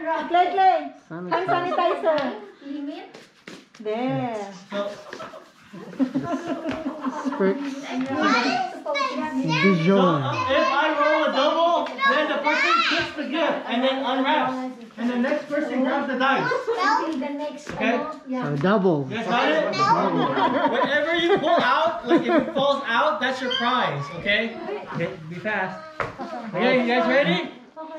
Clay, Clay. Hand Sanitize. sanitizer. Limit. There. Spurt. So, Dijon. if I roll a double, then the person kicks the gift and then unwraps. And the next person grabs the dice. Until the next, Okay. ano, yeah. So double. You guys got it? Whatever you pull out, like if it falls out, that's your prize, okay? Okay, be fast. Okay, you guys ready?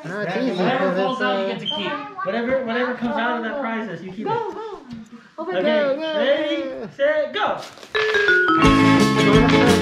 Ah, it's easy Whatever falls it's out, you get uh, to keep. Whatever, whatever comes out of that prizes, you keep Go, it. go. Over Okay, there. go. ready, set, go. Go,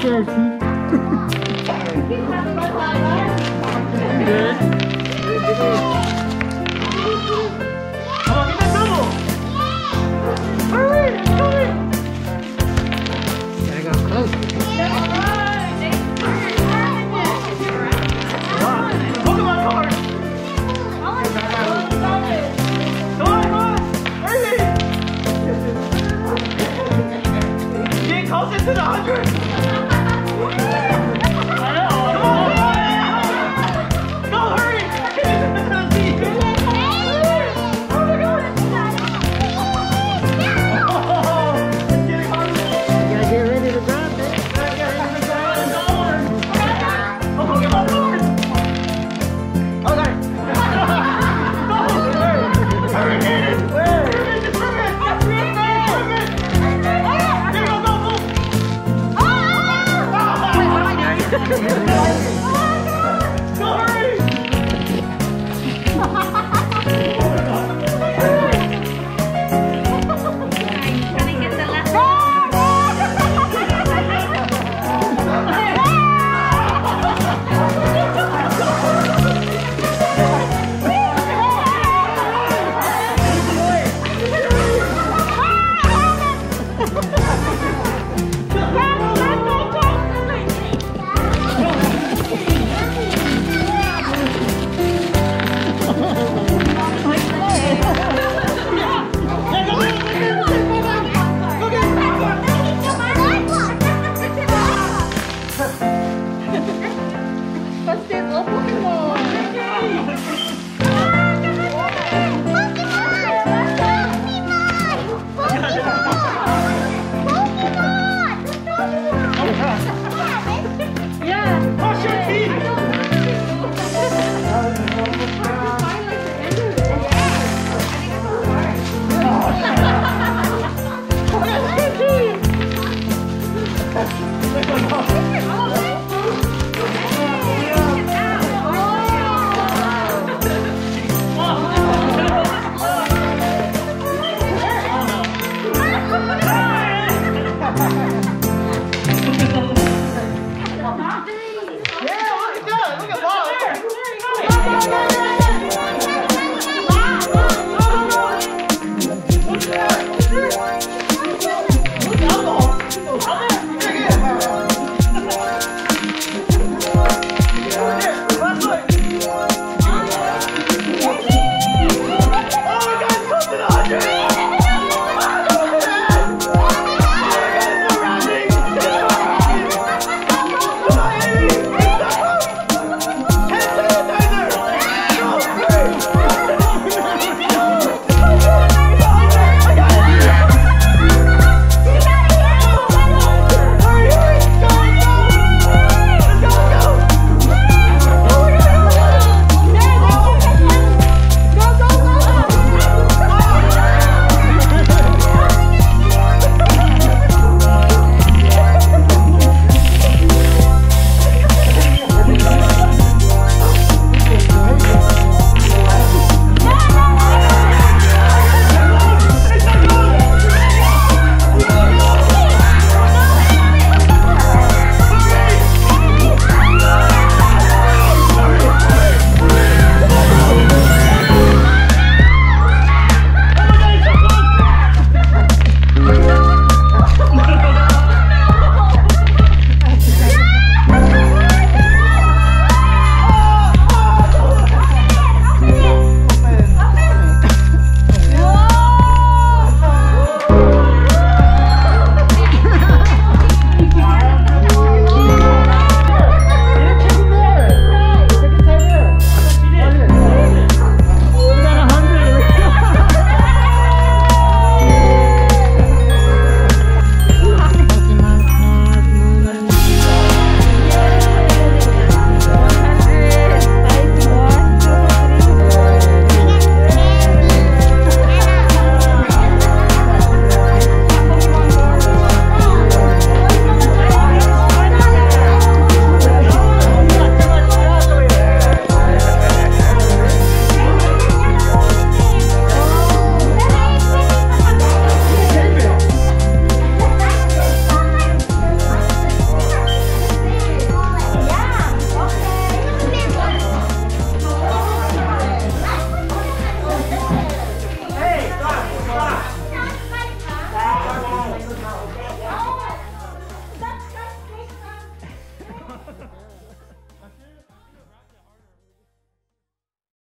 teeth. Good.